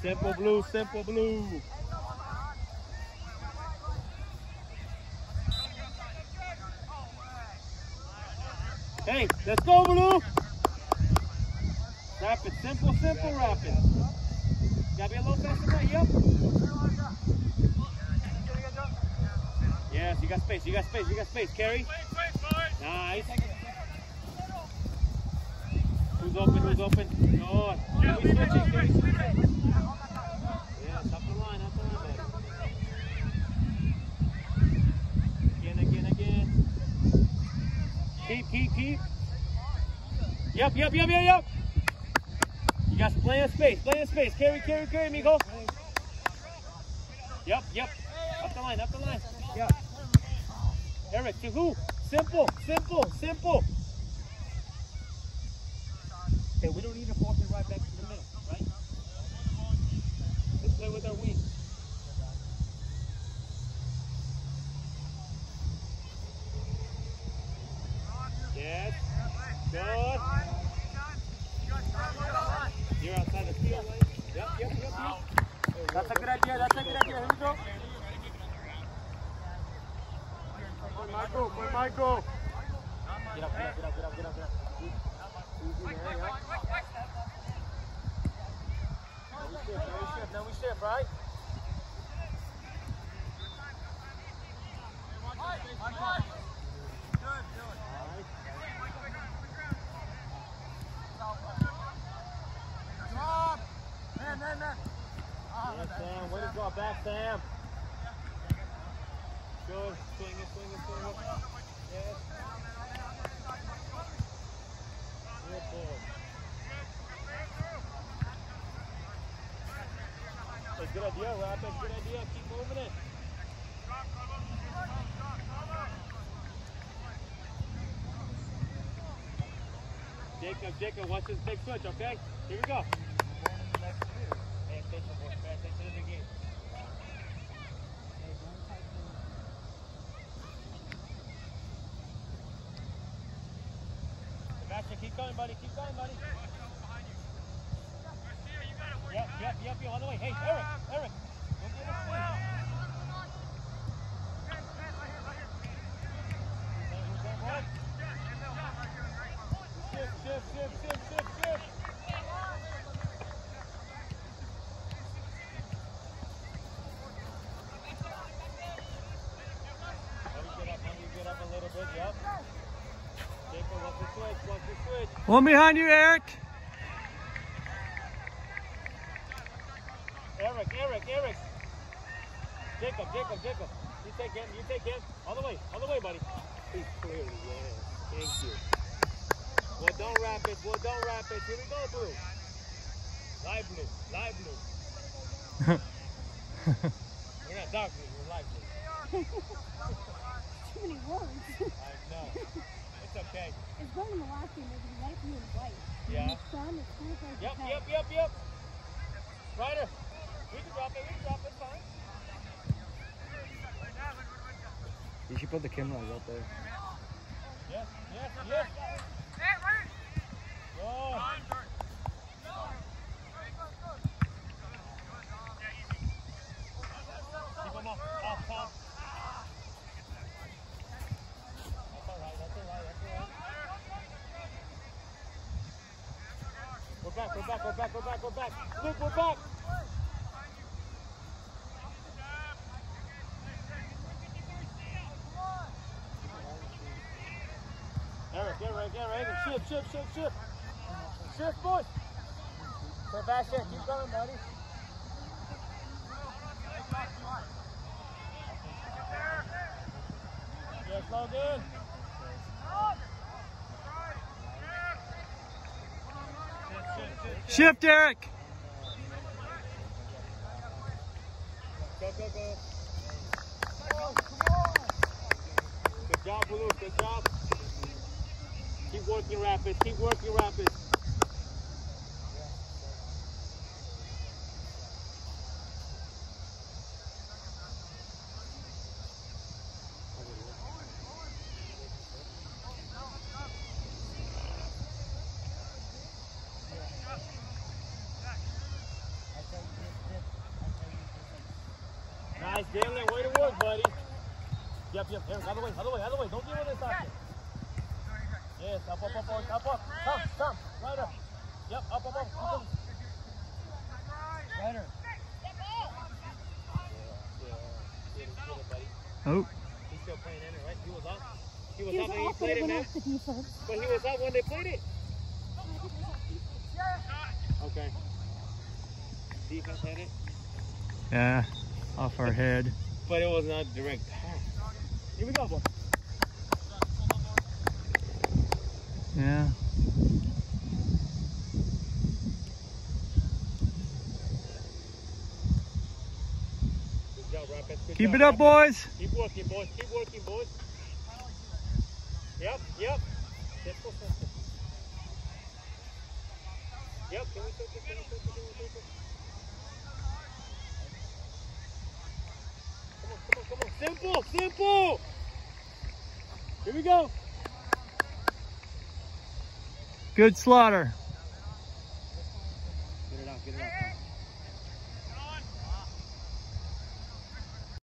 Simple blue, simple blue. Hey, let's go, blue. Rapid, simple, simple, rapid. Gotta be a little faster, right? Yep. Yes, you got space, you got space, you got space. Carry. Nice. Who's open, who's open? Good. Can we switch it? Can we switch it? Yes, up the line, up the line, baby. Again, again, again. Keep, keep, keep. Yep, yep, yep, yep, yep. You got plenty of space, plenty of space. Carry, carry, carry, Miko. Yep, yep. Up the line, up the line. Yep. Eric, to who? Simple, simple, simple. Okay, we don't need to force it right back to the middle, right? Let's play with our wings. Yes. Good. You're outside the field line. Yep, yep, yep, yep. That's a good idea. That's a good idea. Here we go. Get up, get up, get up, get up, get up. Back, Sam. Good. Swing it, swing it, swing it. Good idea. Good idea. Keep moving it. Jacob, Jacob, watch this big switch, okay? Here we go. The game. Sebastian, keep going, buddy. Keep going, buddy. Yep, yep, yep, yep. On the way. Hey, Eric, Eric. Don't get us space. Hey, who's that boy? Shift, shift, shift, shift, shift, shift. Let me get up, let me get up a little bit, yep. Jacob, watch the switch, watch the switch. One behind you, Eric. Eric, Eric, Eric. Jacob, Jacob, Jacob. You take him, you take him. All the way, all the way, buddy. He's clearly, yeah. Thank you. Well, don't wrap it, well, don't wrap it. Here we go, blue. Light blue, light blue. we're not dark blue, we're light blue. Too many words. I know. It's okay. it's better than the last game. It was white, blue, and white. Yeah. And the sun is camouflaged Yep, with yep, red. yep, yep. Ryder, we can drop it, we can drop it, fine. You should put the camera right there. Yes, yes, yes. Good. Keep him up, up, up. That's all right, that's all right, that's all right. Go back, go back, go back, go back. Luke, go back. Eric, Eric, Eric, shift, shift, shift, shift. Shift, boy. Sebastian, keep going, buddy. Yes, Logan. Shift, shift, Eric. Go, go, go. Good job, Blue. Good job. Keep working rapid. Keep working rapids. Nice, Jalen. Way to work, buddy. Yep, yep. Eric, other way, other way, other way. Don't deal with this option. Yes, up, up, up, up, up, up. Come, come. Right up. Yep, up, up, up. Keep going. Rider. Yeah, yeah. Get it, get it, buddy. Oh, He's still playing in it, right? He was up. He was He up was and he played it it, man. the defense. But he was up when they played it. Okay. Defense had it, yeah. Off our head. but it was not direct pass. Here we go, boy. Yeah. Good job, Keep job, it up, Rapids. boys. Keep working, boys. Keep working, boys. Yep, yep. Just go faster. Yep, can we take it? Can we take it? Can we take it? Come on, come on, come on. Simple, simple. Here we go. Good slaughter. Get it out, get it out.